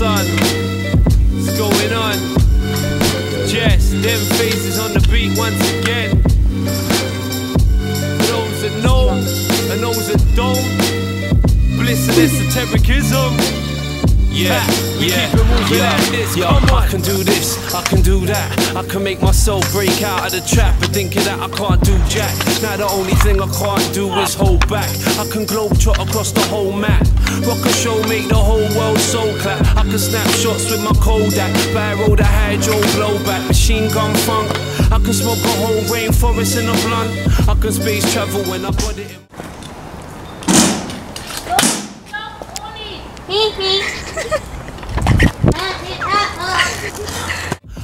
son. What's going on? Jess, them faces on the beat once again. For those that know and those that don't, bliss and esotericism. Yeah, yeah, yeah, yeah. I can do this, I can do that. I can make myself break out of the trap and thinking that I can't do jack. Now the only thing I can't do is hold back. I can globe trot across the whole map. Rock a show, make the whole world soul clap. I can snap shots with my Kodak. Barrel the hydro blowback, machine gun funk. I can smoke a whole rainforest in a blunt. I can space travel when I put it. In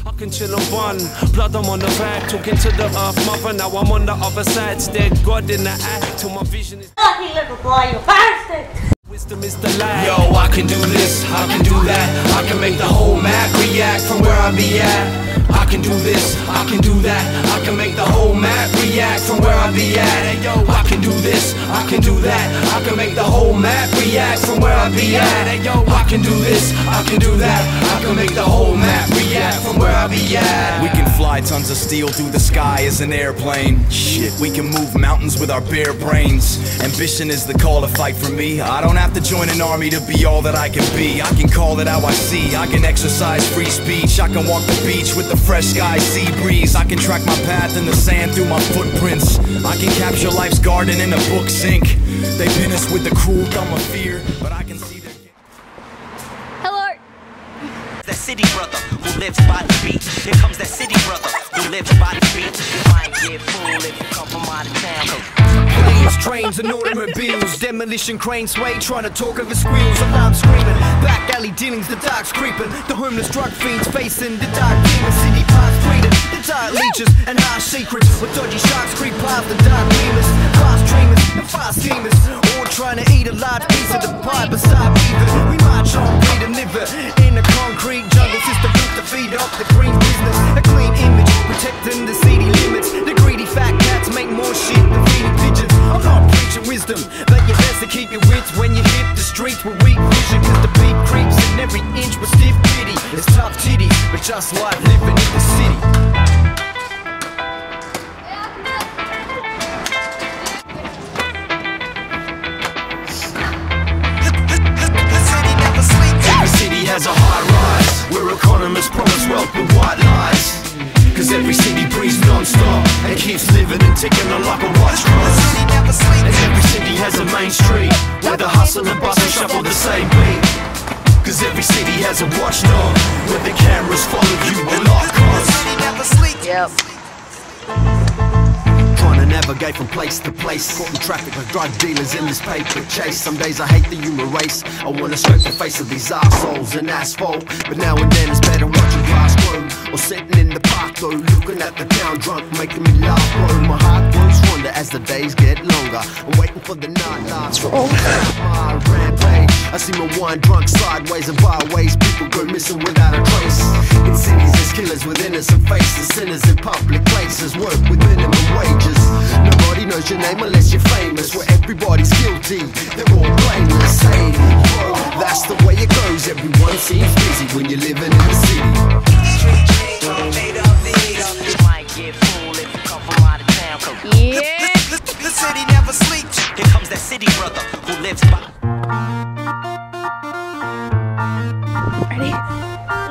I can chill and bun, blood I'm on the back, talking to the earth mother. Now I'm on the other side, stare God in the eye, till my vision is. Lucky little boy, you bastard! Yo, I can do this, I can do that. I can make the whole map react from where I be at. I can do this, I can do that. I can make the whole map react from where I be at. Yo, I can do this, I can do that. I can make the whole map react from where I be at. Yo, I can do this, I can do that. I can make the whole map react from where I be at. We can fly tons of steel through the sky as an airplane. Shit, we can move mountains with our bare brains. Ambition is the call to fight for me. I don't have to join an army to be all that I can be. I can call it how I see. I can exercise free speech. I can walk the beach with the fresh sky, sea breeze. I can track my path in the sand through my footprints. I can capture life's garden in a book sink. They pin us with the cruel thumb of fear, but I can see their. Hello. that city brother who lives by the beach. Here comes that city brother who lives by the beach. You might get fooled if you come from out of town. Planes, trains, and automobiles. Demolition crane sway, trying to talk over squeals. Alarm screaming. Back alley dealings, the dark's creeping. The homeless drug fiends facing the dark demons. City parks breeding. The dark leeches and harsh secrets. With dodgy sharks creep past the dark demons. Fast dreamers and fast schemers. All trying to eat a large piece of the pie beside even. We march on, in the concrete jungle system built to feed up the green business. A clean image, protecting the city limits. The greedy fat cats make more shit than feeding pigeons. I'm not preaching wisdom, but you best to keep your wits when you hit the streets with weak vision. Cause the beat creeps in every inch with stiff pity. It's tough titty, but just like living in the city. Economists promise wealth with white lies. Cause every city breathes non-stop And keeps living and ticking on like a watch cross And every city has a main street Where the hustle and bustle shuffle the same beat. Cause every city has a watchdog Where the cameras follow you at all costs Yep. Navigate from place to place. Caught in traffic with drug dealers in this paper chase. Some days I hate the human race. I wanna scrape the face of these assholes in asphalt. But now and then it's better watching glass grow. Or sitting in the park though Looking at the town drunk Making me laugh. Bro My as the days get longer. I'm waiting for the night lights. Open My rampage. I see my wine drunk sideways and byways People go missing without a trace. In cities there's killers with innocent faces. Sinners in public places Work with minimum wages. Nobody knows your name unless you're famous. Where everybody's guilty. They're all blameless. Hey, bro, that's the way it goes. Everyone seems busy when you're living in the city city never sleeps. Here comes that city brother who lives by. Ready?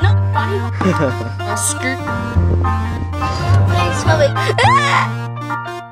No, body. Skirt. Smell it. Ah!